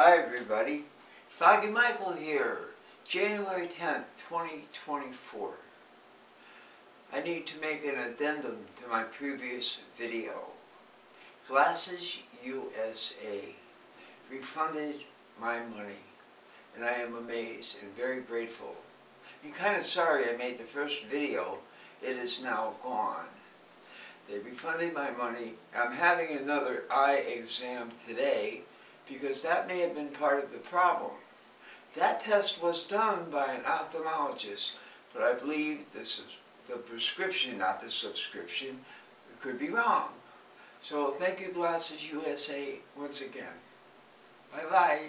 Hi everybody, Foggy Michael here, January 10th, 2024. I need to make an addendum to my previous video. Glasses USA refunded my money and I am amazed and very grateful. I'm kind of sorry I made the first video, it is now gone. They refunded my money. I'm having another eye exam today because that may have been part of the problem. That test was done by an ophthalmologist, but I believe this the prescription, not the subscription, could be wrong. So thank you Glasses USA once again. Bye-bye.